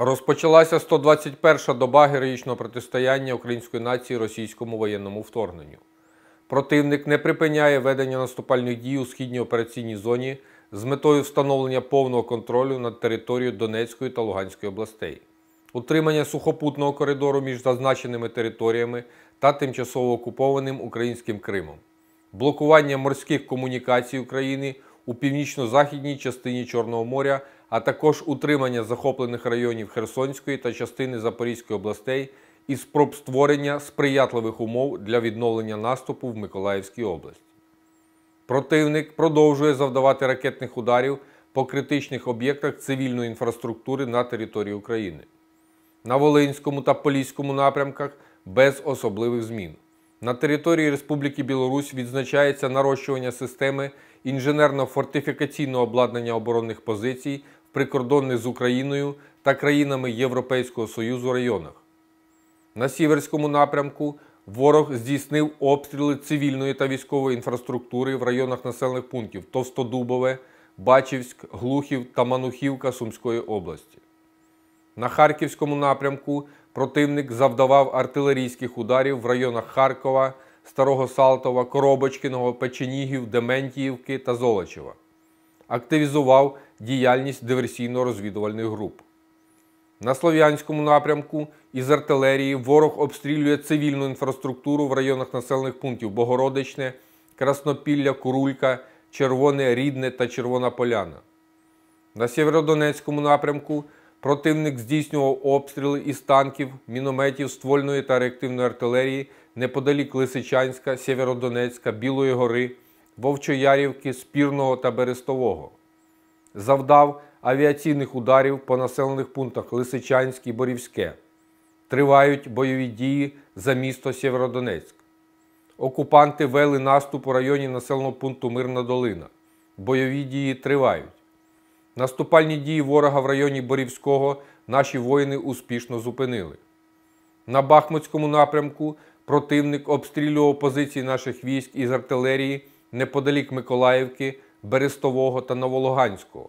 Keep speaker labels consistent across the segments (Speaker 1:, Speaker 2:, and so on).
Speaker 1: Розпочалася 121-ша доба героїчного протистояння української нації російському воєнному вторгненню. Противник не припиняє ведення наступальних дій у східній операційній зоні з метою встановлення повного контролю над територією Донецької та Луганської областей, утримання сухопутного коридору між зазначеними територіями та тимчасово окупованим українським Кримом, блокування морських комунікацій України у північно-західній частині Чорного моря, а також утримання захоплених районів Херсонської та частини Запорізької областей і спроб створення сприятливих умов для відновлення наступу в Миколаївській області. Противник продовжує завдавати ракетних ударів по критичних об'єктах цивільної інфраструктури на території України. На Волинському та Поліському напрямках без особливих змін. На території Республіки Білорусь відзначається нарощування системи інженерно-фортифікаційного обладнання оборонних позицій прикордонних з Україною та країнами Європейського Союзу районах. На Сіверському напрямку ворог здійснив обстріли цивільної та військової інфраструктури в районах населених пунктів Товстодубове, Бачівськ, Глухів та Манухівка Сумської області. На Харківському напрямку противник завдавав артилерійських ударів в районах Харкова, Старого Салтова, Коробочкиного, Печенігів, Дементіївки та Золочева. Активізував діяльність диверсійно-розвідувальних груп. На Слов'янському напрямку із артилерії ворог обстрілює цивільну інфраструктуру в районах населених пунктів Богородичне, Краснопілля, Курулька, Червоне, Рідне та Червона Поляна. На Сєвєродонецькому напрямку противник здійснював обстріли із танків, мінометів, ствольної та реактивної артилерії неподалік Лисичанська, Сєвєродонецька, Білої гори, Вовчоярівки, Спірного та Берестового. Завдав авіаційних ударів по населених пунктах Лисичанськ і Борівське. Тривають бойові дії за місто Сєвєродонецьк. Окупанти вели наступ у районі населеного пункту Мирна Долина. Бойові дії тривають. Наступальні дії ворога в районі Борівського наші воїни успішно зупинили. На Бахмутському напрямку противник обстрілював позиції наших військ із артилерії неподалік Миколаївки, Берестового та Новолуганського.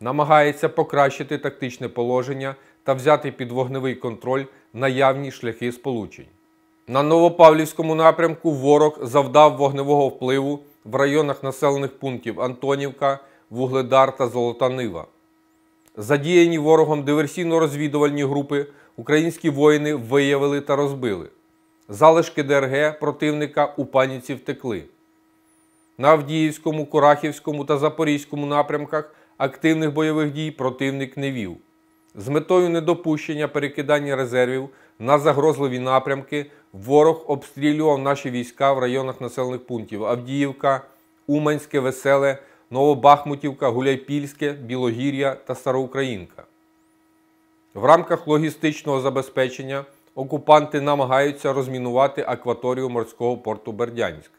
Speaker 1: Намагається покращити тактичне положення та взяти під вогневий контроль наявні шляхи сполучень. На Новопавлівському напрямку ворог завдав вогневого впливу в районах населених пунктів Антонівка, Вугледар та Золота Нива. Задіяні ворогом диверсійно-розвідувальні групи українські воїни виявили та розбили. Залишки ДРГ противника у паніці втекли. На Авдіївському, Курахівському та Запорізькому напрямках активних бойових дій противник не вів. З метою недопущення перекидання резервів на загрозливі напрямки ворог обстрілював наші війська в районах населених пунктів Авдіївка, Уманське, Веселе, Новобахмутівка, Гуляйпільське, Білогір'я та Староукраїнка. В рамках логістичного забезпечення окупанти намагаються розмінувати акваторію морського порту Бердянськ.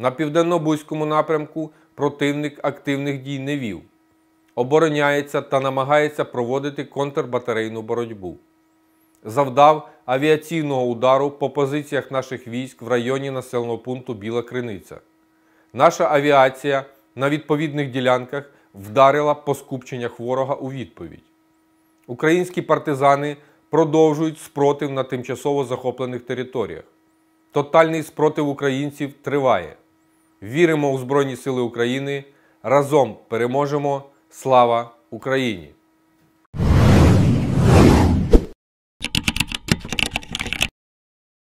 Speaker 1: На південно-бузькому напрямку противник активних дій не вів, обороняється та намагається проводити контрбатарейну боротьбу. Завдав авіаційного удару по позиціях наших військ в районі населеного пункту Біла Криниця. Наша авіація на відповідних ділянках вдарила по скупченнях ворога у відповідь. Українські партизани продовжують спротив на тимчасово захоплених територіях. Тотальний спротив українців триває. Віримо у Збройні Сили України. Разом переможемо. Слава Україні!